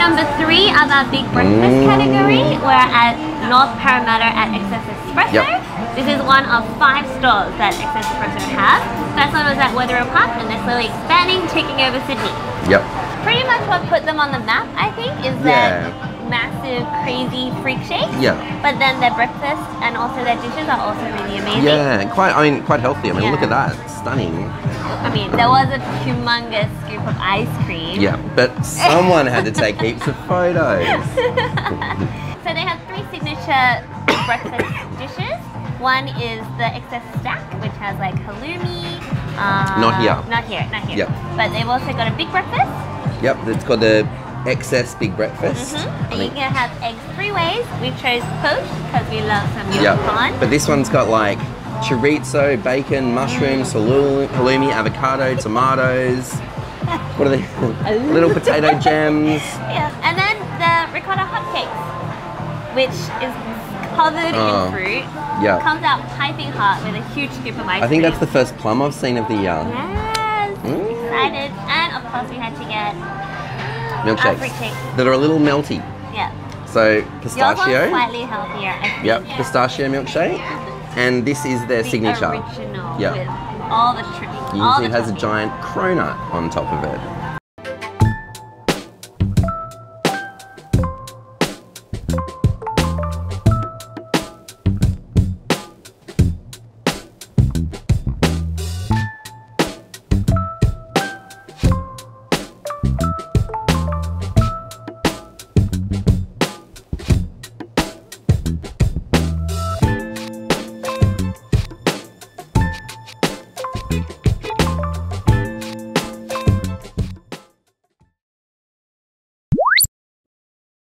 number three of our big breakfast Mm. category. We're at North Parramatta at XS Espresso. Yep. This is one of five stores that XS Espresso have. First one was at Wetherill Park, and they're slowly expanding, taking over Sydney. Yep. Pretty much what put them on the map, I think, is Yeah. that massive, crazy freak shakes. Yeah. But then their breakfast and also their dishes are also really amazing. Yeah, quite. I mean, quite healthy. I mean, look at that, stunning. I mean, there was a humongous scoop of ice cream. Yeah, but someone had to take heaps of photos. So they have three signature breakfast dishes. One is the XS stack, which has like halloumi. Uh, Not here. Not here, not here. Yep. But they've also got a big breakfast. Yep, it's called the XS big breakfast. Mm -hmm. And you can have eggs three ways. We chose poached because we love some yolk Yeah, prawn. but this one's got like chorizo, bacon, mushrooms, halloumi, avocado, tomatoes. What are they? Little potato gems. Yeah. And then the ricotta hotcakes, which is covered Oh, in fruit. yeah. Comes out piping hot with a huge scoop of ice I think cream. that's the first plum I've seen of the year. Yes. Mm. Excited. And of course we had to get Milkshakes that are a little melty. yeah. So pistachio. Yours slightly healthier. I think. Yep, pistachio milkshake. And this is their The signature. Yeah. all the trimmings. You all can see the it has a giant cronut on top of it.